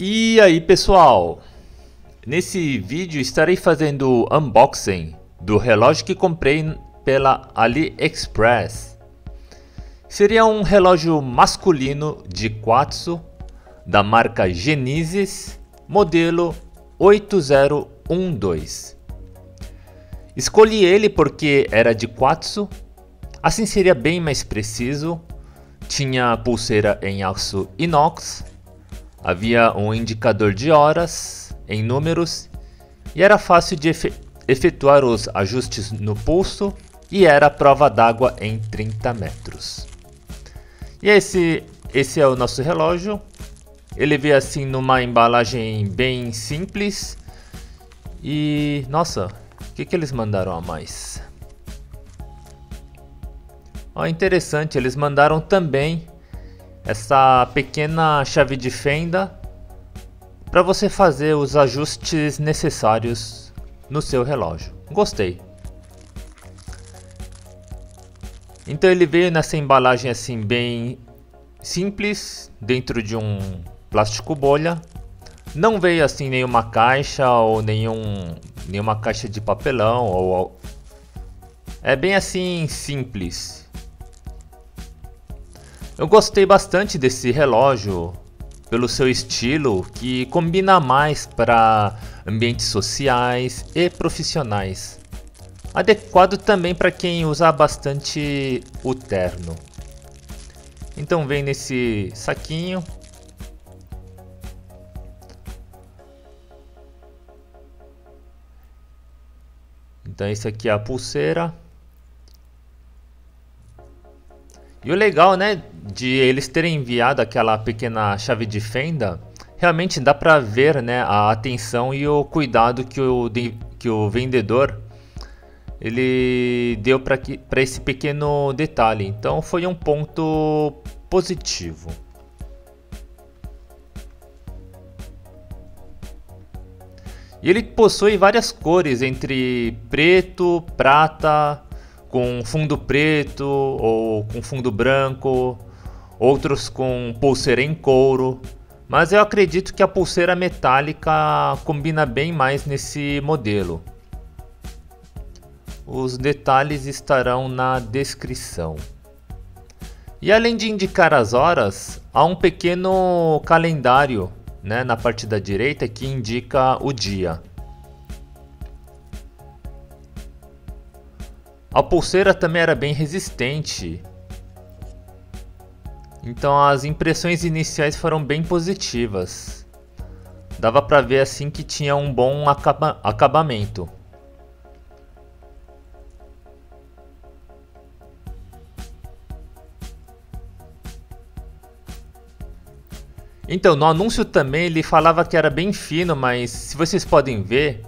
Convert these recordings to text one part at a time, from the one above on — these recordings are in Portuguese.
E aí pessoal, nesse vídeo estarei fazendo unboxing do relógio que comprei pela AliExpress. Seria um relógio masculino de quartzo da marca Genesis, modelo 8012. Escolhi ele porque era de quartzo, assim seria bem mais preciso. Tinha pulseira em aço inox Havia um indicador de horas em números e era fácil de efetuar os ajustes no pulso e era prova d'água em 30 metros. E esse, esse é o nosso relógio. Ele veio assim numa embalagem bem simples. E nossa, o que, que eles mandaram a mais? Ó, interessante, eles mandaram também essa pequena chave de fenda para você fazer os ajustes necessários no seu relógio. Gostei. Então ele veio nessa embalagem assim bem simples, dentro de um plástico bolha. Não veio assim nenhuma caixa ou nenhum, nenhuma caixa de papelão ou é bem assim simples. Eu gostei bastante desse relógio pelo seu estilo que combina mais para ambientes sociais e profissionais. Adequado também para quem usa bastante o terno. Então vem nesse saquinho. Então esse aqui é a pulseira. E o legal, né, de eles terem enviado aquela pequena chave de fenda, realmente dá para ver, né, a atenção e o cuidado que o, que o vendedor ele deu para esse pequeno detalhe. Então foi um ponto positivo. E ele possui várias cores entre preto, prata, com fundo preto ou com fundo branco, outros com pulseira em couro, mas eu acredito que a pulseira metálica combina bem mais nesse modelo. Os detalhes estarão na descrição. E além de indicar as horas, há um pequeno calendário né, na parte da direita que indica o dia. A pulseira também era bem resistente. Então as impressões iniciais foram bem positivas. Dava para ver assim que tinha um bom acaba acabamento. Então, no anúncio também ele falava que era bem fino, mas se vocês podem ver,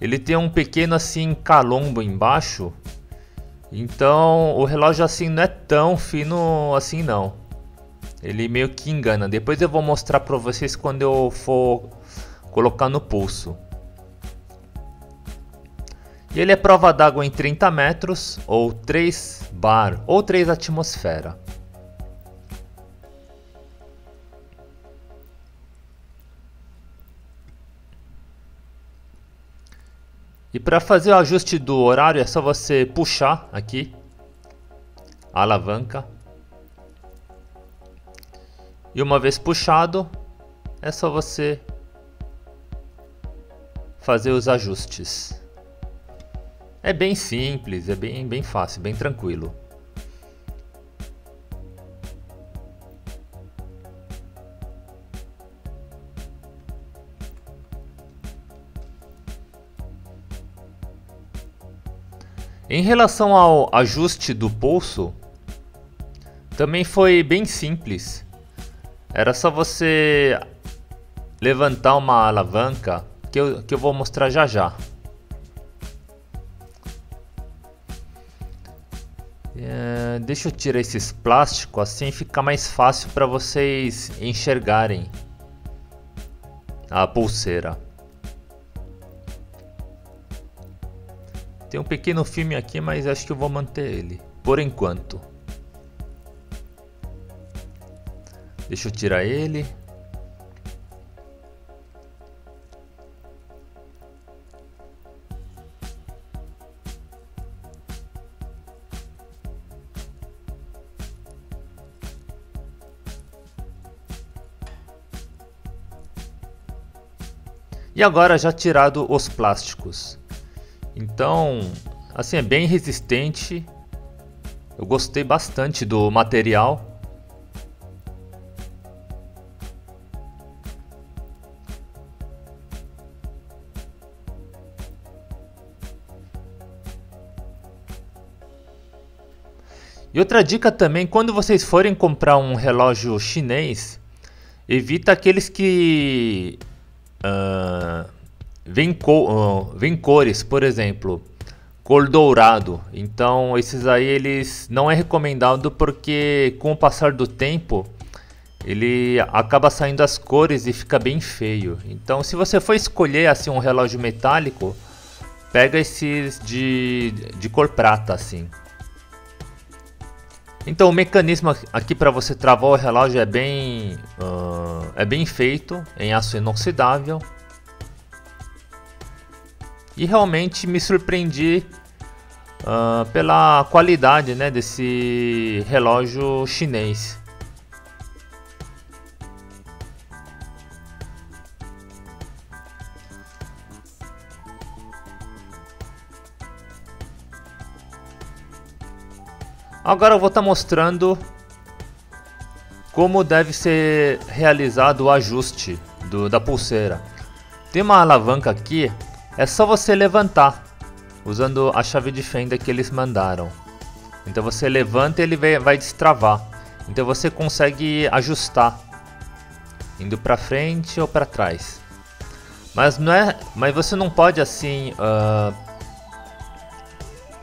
ele tem um pequeno assim calombo embaixo então o relógio assim não é tão fino assim não. Ele meio que engana. Depois eu vou mostrar para vocês quando eu for colocar no pulso. E ele é prova d'água em 30 metros ou 3 bar ou 3 atmosfera. E para fazer o ajuste do horário é só você puxar aqui a alavanca. E uma vez puxado, é só você fazer os ajustes. É bem simples, é bem, bem fácil, bem tranquilo. Em relação ao ajuste do pulso, também foi bem simples. Era só você levantar uma alavanca que eu, que eu vou mostrar já já. É, deixa eu tirar esses plásticos assim fica mais fácil para vocês enxergarem a pulseira. Tem um pequeno filme aqui, mas acho que eu vou manter ele. Por enquanto. Deixa eu tirar ele. E agora já tirado os plásticos. Então, assim, é bem resistente. Eu gostei bastante do material. E outra dica também, quando vocês forem comprar um relógio chinês, evita aqueles que uh, vem, co uh, vem cores, por exemplo, cor dourado. Então esses aí eles não é recomendado porque com o passar do tempo ele acaba saindo as cores e fica bem feio. Então se você for escolher assim um relógio metálico, pega esses de, de cor prata assim. Então o mecanismo aqui para você travar o relógio é bem, uh, é bem feito em aço inoxidável. E realmente me surpreendi uh, pela qualidade né, desse relógio chinês. Agora eu vou estar tá mostrando como deve ser realizado o ajuste do, da pulseira. Tem uma alavanca aqui, é só você levantar usando a chave de fenda que eles mandaram. Então você levanta e ele vai, destravar. Então você consegue ajustar indo para frente ou para trás. Mas não é, mas você não pode assim uh,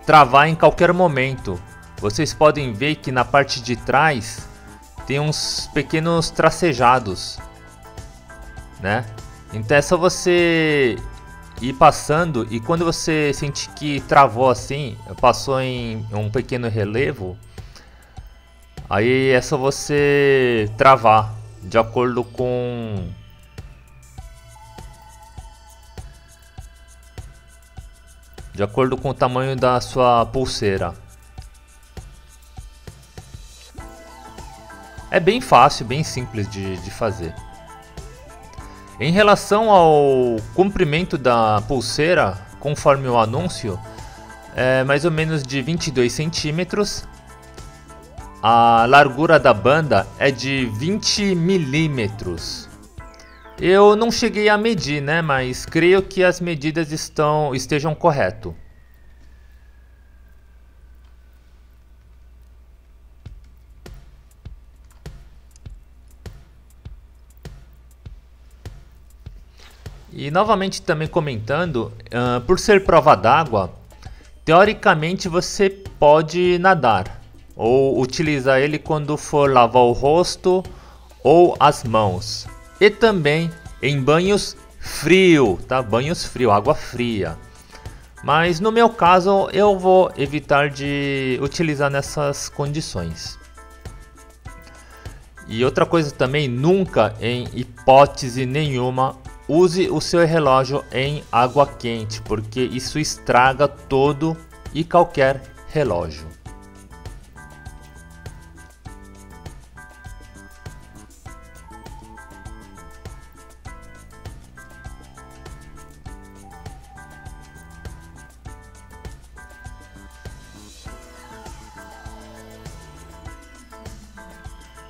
travar em qualquer momento vocês podem ver que na parte de trás tem uns pequenos tracejados, né? Então é só você ir passando e quando você sente que travou assim, passou em um pequeno relevo, aí é só você travar de acordo com de acordo com o tamanho da sua pulseira. É bem fácil, bem simples de, de fazer. Em relação ao comprimento da pulseira, conforme o anúncio, é mais ou menos de 22 centímetros. A largura da banda é de 20 milímetros. Eu não cheguei a medir, né? Mas creio que as medidas estão, estejam corretas. E novamente também comentando, uh, por ser prova d'água, teoricamente você pode nadar ou utilizar ele quando for lavar o rosto ou as mãos. E também em banhos frio, tá? Banhos frio, água fria. Mas no meu caso eu vou evitar de utilizar nessas condições. E outra coisa também, nunca em hipótese nenhuma Use o seu relógio em água quente, porque isso estraga todo e qualquer relógio.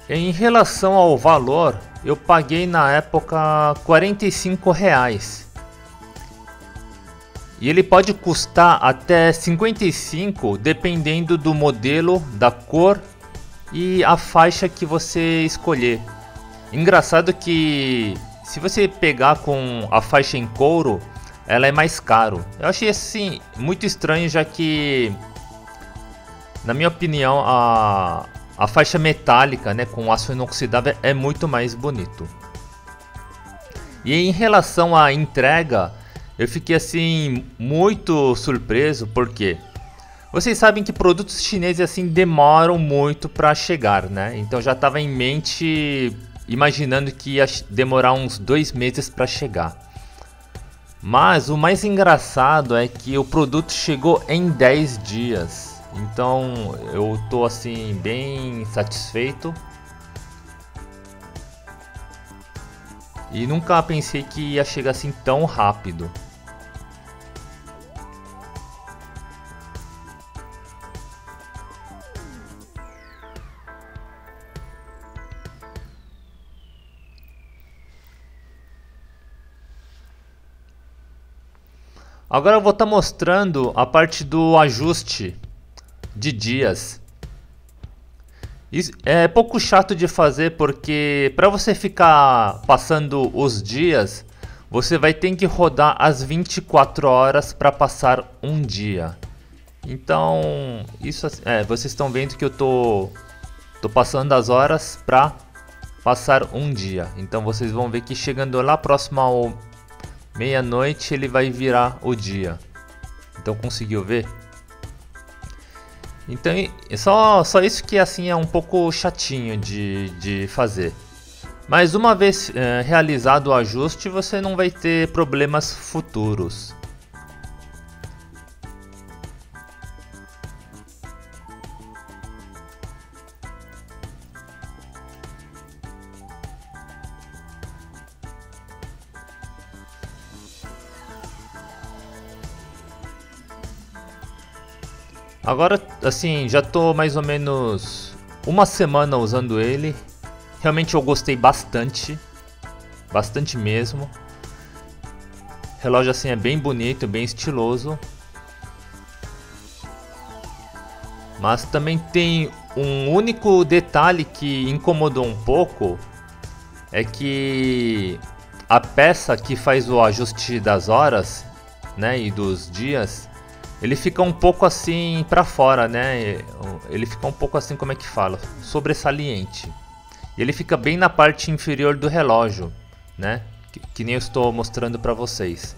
Em relação ao valor, eu paguei na época 45 reais. E ele pode custar até 55 dependendo do modelo, da cor e a faixa que você escolher. Engraçado que se você pegar com a faixa em couro, ela é mais caro. Eu achei assim muito estranho já que na minha opinião a a faixa metálica, né, com aço inoxidável é muito mais bonito. E em relação à entrega, eu fiquei assim muito surpreso porque vocês sabem que produtos chineses assim demoram muito para chegar, né? Então já estava em mente imaginando que ia demorar uns dois meses para chegar. Mas o mais engraçado é que o produto chegou em 10 dias. Então eu tô assim bem satisfeito. E nunca pensei que ia chegar assim tão rápido. Agora eu vou estar tá mostrando a parte do ajuste de dias. Isso é pouco chato de fazer porque para você ficar passando os dias, você vai ter que rodar as 24 horas para passar um dia. Então, isso é, vocês estão vendo que eu tô tô passando as horas para passar um dia. Então vocês vão ver que chegando lá próximo ao meia-noite ele vai virar o dia. Então conseguiu ver? Então só, só isso que assim é um pouco chatinho de, de fazer. Mas uma vez é, realizado o ajuste, você não vai ter problemas futuros. Agora, assim, já tô mais ou menos uma semana usando ele. Realmente eu gostei bastante. Bastante mesmo. Relógio assim é bem bonito, bem estiloso. Mas também tem um único detalhe que incomodou um pouco. É que a peça que faz o ajuste das horas né, e dos dias ele fica um pouco assim para fora, né? Ele fica um pouco assim, como é que fala? Sobresaliente. E ele fica bem na parte inferior do relógio, né? Que, que nem eu estou mostrando para vocês.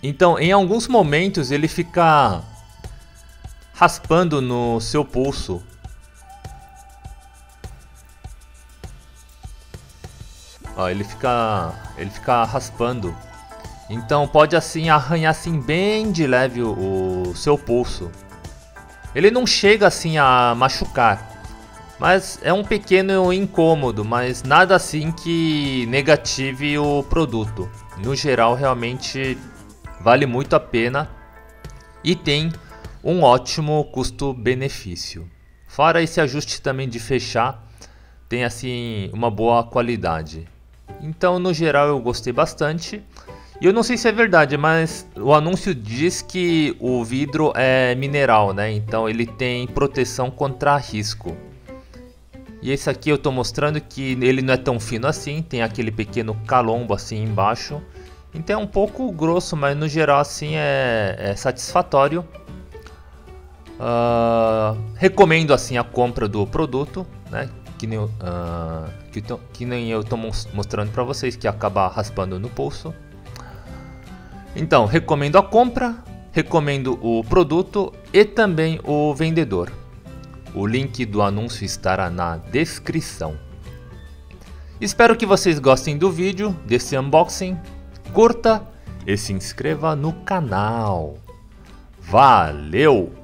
Então, em alguns momentos ele fica raspando no seu pulso. Ó, ele fica ele fica raspando então pode assim arranhar assim bem de leve o, o seu pulso. Ele não chega assim a machucar, mas é um pequeno incômodo, mas nada assim que negative o produto. No geral, realmente vale muito a pena e tem um ótimo custo-benefício. Fora esse ajuste também de fechar, tem assim uma boa qualidade. Então, no geral, eu gostei bastante. E eu não sei se é verdade, mas o anúncio diz que o vidro é mineral, né? Então ele tem proteção contra risco. E esse aqui eu estou mostrando que ele não é tão fino assim, tem aquele pequeno calombo assim embaixo. Então é um pouco grosso, mas no geral assim é, é satisfatório. Uh, recomendo assim a compra do produto, né? Que nem, uh, que, que nem eu estou mostrando para vocês, que acaba raspando no pulso. Então, recomendo a compra, recomendo o produto e também o vendedor. O link do anúncio estará na descrição. Espero que vocês gostem do vídeo, desse unboxing. Curta e se inscreva no canal. Valeu!